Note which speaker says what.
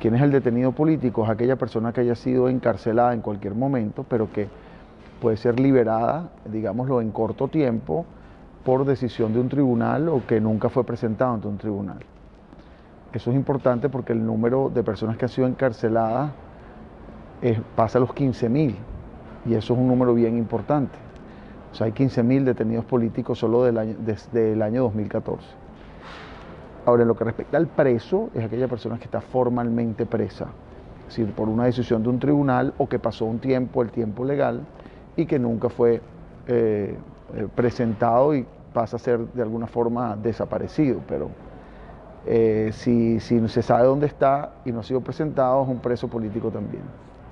Speaker 1: ¿Quién es el detenido político? Es aquella persona que haya sido encarcelada en cualquier momento, pero que puede ser liberada, digámoslo, en corto tiempo por decisión de un tribunal o que nunca fue presentado ante un tribunal. Eso es importante porque el número de personas que han sido encarceladas pasa a los 15.000 y eso es un número bien importante. O sea, hay 15.000 detenidos políticos solo desde el año 2014. Ahora, en lo que respecta al preso, es aquella persona que está formalmente presa, es decir, por una decisión de un tribunal o que pasó un tiempo, el tiempo legal, y que nunca fue eh, eh, presentado y pasa a ser de alguna forma desaparecido. Pero eh, si, si se sabe dónde está y no ha sido presentado, es un preso político también.